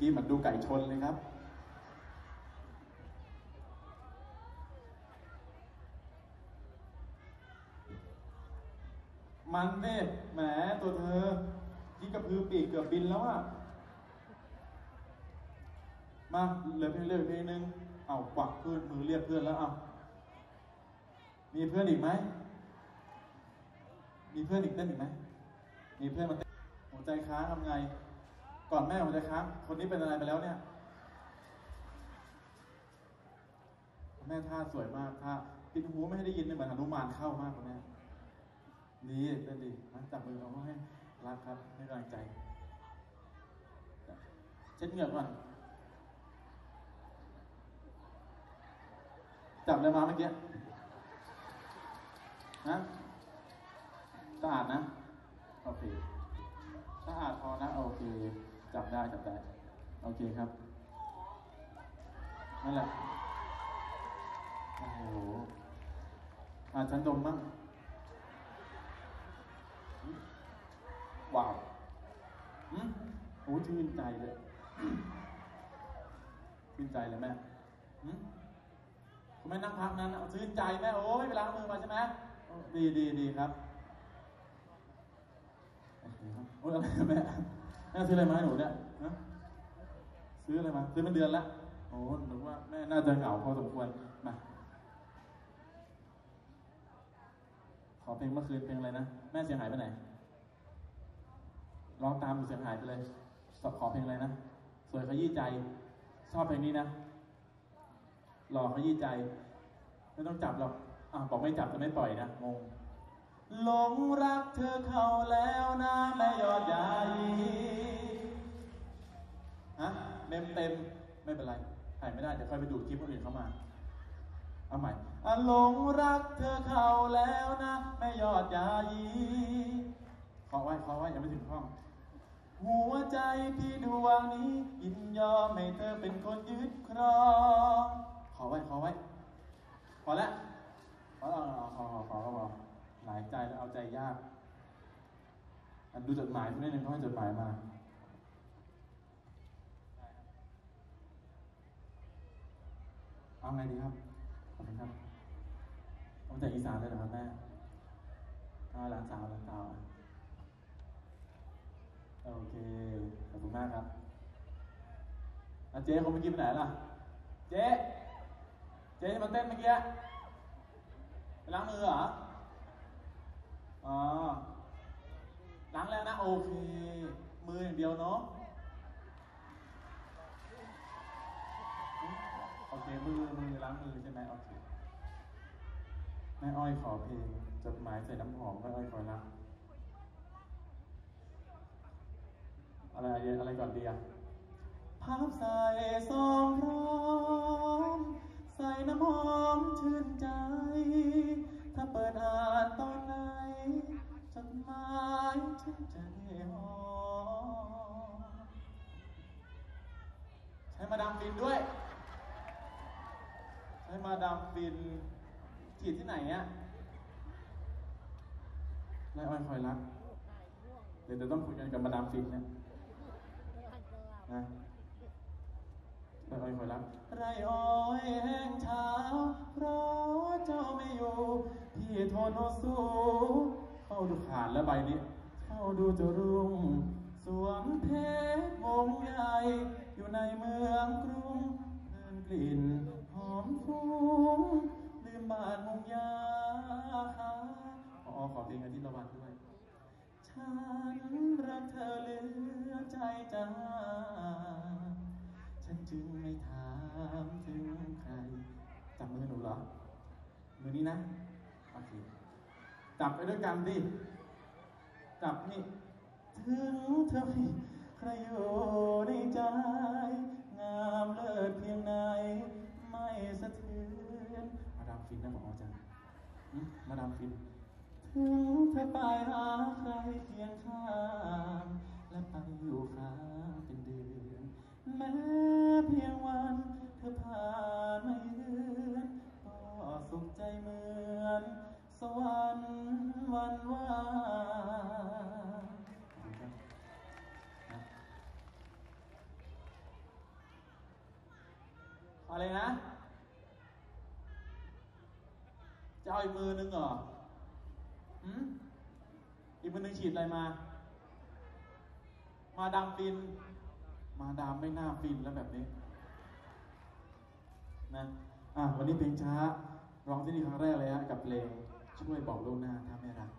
กี้เหมือนดูไก่ชนเลยครับ มันเน่แหมตัวเธอที่กระพือปีกเกือบบินแล้วอะมาเหลือเพลงเหลือเพลงหนึ่งเอากวักเพื่อนมือเรียกเพื่อนแล้วเอามีเพื่อนอีกไหม มีเพื่อนอีกเต้นอีกไหม มีเพื่อนมาเต้นหัวใจค้างทำไง ก่อนแม่หัวใจค้างคนนี้เป็นอะไรไปแล้วเนี่ย แม่ท่าสวยมากท่าปิดหูไม่ให้ได้ยินเหมือนหนุมานเข้ามากคุณแม่ดีเต้นดีนะจับมือเอาไว้ให้รักครับให้กำลังใจ เช็ดเหงื่อก่อน จับอะไรมาเมื่อกี้ฮะสะอาดนะ โอเคสะอาดพอนะ โอเค จับได้จับได้ โอเคครับ นั่นแหละ โอ้โหอ่าฉันดมบ้งว้าวอืมโอ้ชื่นใจเลยชื่นใจเลยแม่อืมคุณแม่นั่งพักนั้นเอาชื่นใจแม่โอ้ยเวลาเอามือมาใช่ไหมดีดีดีครับโอเคครับโอ้ยอะไรแม่ แม่ซื้ออะไรมาให้หนูเนี่ยฮะซื้ออะไรมา ซื้อเป็นเดือนละโอ้หนูว่าแม่น่าจะเหงาพอสมควรมาขอเพลงเมื่อคืนเพลงอะไรนะ แม่เสียงหายไปไหนร้องตามหนูเสียงหายไปเลยขอเพลงอะไรนะสวยขยี้ใจ ชอบเพลงนี้นะหล่อขยี้ใจ ไม่ต้องจับหรอกอะบอกไม่จับจะไม่ปล่อยนะงง หลงรักเธอเข้าแล้วนะแม่ยอดยายีฮะเต็มเต็มไม่เป็นไรถ่ายไม่ได้ เดี๋ยวค่อยไปดูคลิปคนอื่นเข้ามา เอาใหม่หลงรักเธอเข้าแล้วนะแม่ยอดยายีขอไว้ขอไว้ยังไม่ถึงห้อง หัวใจพี่ดวงนี้ ยินยอมให้เธอเป็นคนยึดครอง ขอไว้ขอไว้ พอแล้วพอแล้วขอขอขอขอขอหลายใจแล้วเอาใจยาก อัน ดูจดหมายสักนิดนึงเขาให้จดหมายมา เอาไงดีครับ ขอบคุณครับเอามจากอีสานเลยเหรอครับแม่อาหลานสาวหลานสาวโอเค ขอบคุณมากครับอะเจ๊เมื่อกี้ไปไหนล่ะ เจ๊ เจ๊ที่มาเต้นเมื่อกี้ไปล้างมือเหรอ อ๋อ ล้างแล้วนะโอเค มืออย่างเดียวเนาะโอเคมือมือล้างมือใช่ไหมโอเคแม่อ้อยขอเพลงจดหมายใส่น้ำหอมแม่อ้อยคอยรักอะไรอะไรก่อนดีอะพับใส่ซองร้อนใส่น้ำหอมชื่นใจ อะนายอ้อยคอยรัก เดี๋ยวจะต้องคุยกันกับมาดามฟินนะนะนายอ้อยคอยรัก ไรอ้อยแห้งเช้าเพราะเจ้าไม่อยู่ พี่ทนเอาสู้ เข้าดูขาดแล้วใบนี้ เข้าดูจะรุ่ง สวมเพชรวงใหญ่ อยู่ในเมืองกรุงเดินกลิ่นหอมฟุ้งลืม บาดมุงยาค่ะอ๋อขอเพลงอาทิตย์ละวันด้วย ฉันรักเธอเหลือใจจ้า ฉันจึงไม่ถามถึงใครจับมือหนูเหรอ มือนี้นะ โอเค จับไปด้วยกันดิ จับนี่ ถึงเธอใครอยู่ในใจ งามเลิศเพียงไหน ฟินนะบอกอาจารย์มาดามฟินถึงเธอไปหาใครเคียงข้างและไปอยู่ข้างเป็นเดือนแม้เพียงวันเธอผ่านไม่เดือนก็สุขใจเหมือน สวรรค์วันวาน เอาอีกมือนึงเหรออืมอีกมือหนึ่งฉีดอะไรมา มาดามฟิน มาดามไม่น่าฟินแล้วแบบนี้ นะ อะวันนี้เพลงช้า ร้องที่นี่ครั้งแรกเลยฮะกับเพลงช่วยบอกล่วงหน้าถ้าไม่รัก